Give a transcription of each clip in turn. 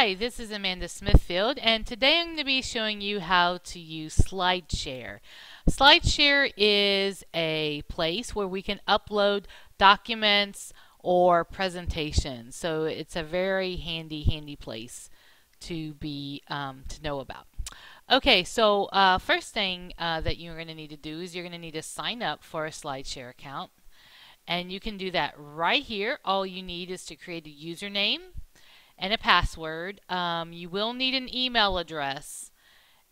Hi, this is Amanda Smithfield and today I'm going to be showing you how to use SlideShare. SlideShare is a place where we can upload documents or presentations. So it's a very handy, handy place to be um, to know about. Okay, so uh, first thing uh, that you're going to need to do is you're going to need to sign up for a SlideShare account. And you can do that right here. All you need is to create a username and a password. Um, you will need an email address,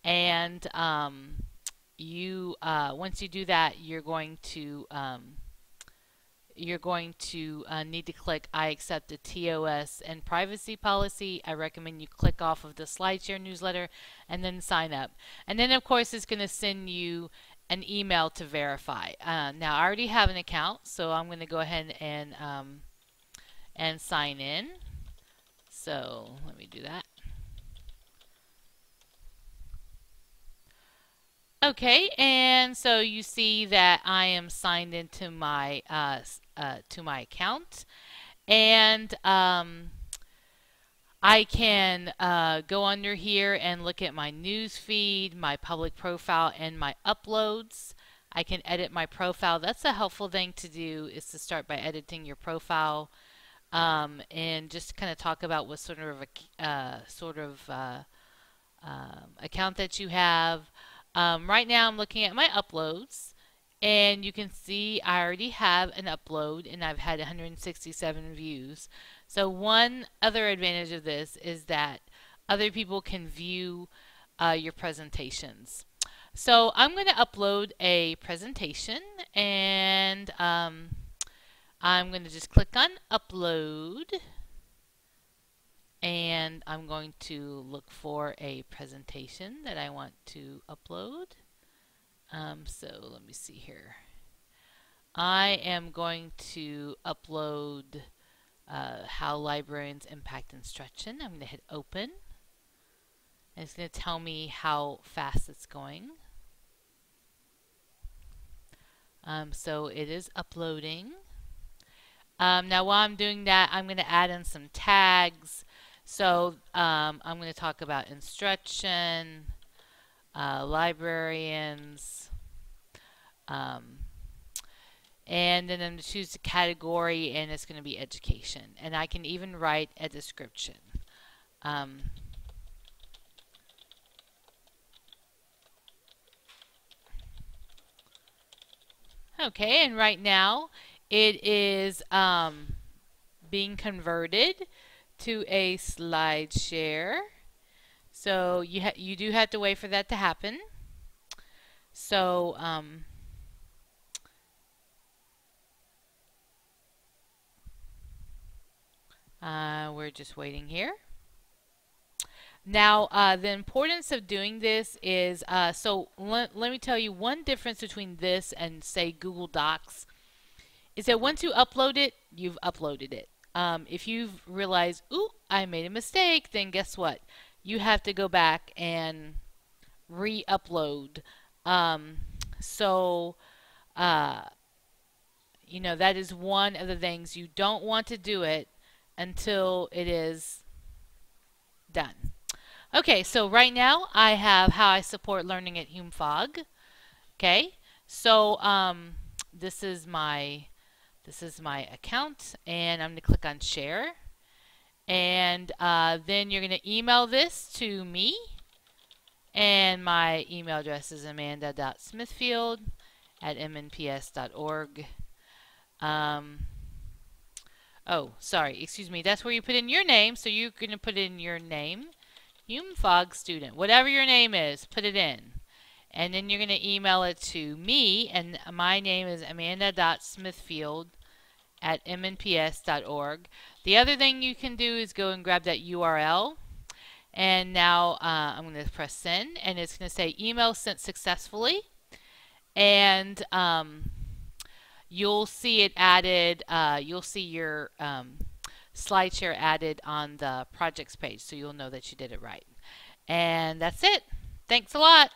and um, you uh, once you do that, you're going to um, you're going to uh, need to click I accept the TOS and privacy policy. I recommend you click off of the SlideShare newsletter and then sign up. And then of course it's going to send you an email to verify. Uh, now I already have an account so I'm going to go ahead and um, and sign in. So let me do that. Okay, and so you see that I am signed into my uh, uh, to my account, and um, I can uh, go under here and look at my news feed, my public profile, and my uploads. I can edit my profile. That's a helpful thing to do is to start by editing your profile um, and just kind of talk about what sort of a uh, sort of uh, um, account that you have. Um, right now, I'm looking at my uploads, and you can see I already have an upload, and I've had 167 views. So one other advantage of this is that other people can view uh, your presentations. So I'm going to upload a presentation, and um, I'm going to just click on upload and I'm going to look for a presentation that I want to upload. Um, so let me see here. I am going to upload uh, how librarians impact instruction. I'm going to hit open. And it's going to tell me how fast it's going. Um, so it is uploading. Um, now while I'm doing that, I'm going to add in some tags. So um, I'm going to talk about instruction, uh, librarians, um, and then I'm going to choose a category and it's going to be education. And I can even write a description. Um, okay, and right now it is um, being converted to a slide share. So you you do have to wait for that to happen. So um, uh, we're just waiting here. Now, uh, the importance of doing this is, uh, so let, let me tell you one difference between this and, say, Google Docs is that once you upload it, you've uploaded it. Um, if you've realized, ooh, I made a mistake, then guess what? You have to go back and re-upload. Um, so, uh, you know, that is one of the things you don't want to do it until it is done. Okay, so right now I have how I support learning at Hume-Fogg. Okay, so um, this is my this is my account and I'm going to click on share. And uh, then you're going to email this to me. And my email address is amanda.smithfield at mnps.org. Um, oh, sorry, excuse me. That's where you put in your name. So you're going to put in your name. Hume-Fogg student. Whatever your name is, put it in. And then you're going to email it to me. And my name is amanda.smithfield at mnps.org. The other thing you can do is go and grab that URL. And now uh, I'm going to press send. And it's going to say email sent successfully. And um, you'll see it added. Uh, you'll see your um, SlideShare added on the projects page. So you'll know that you did it right. And that's it. Thanks a lot.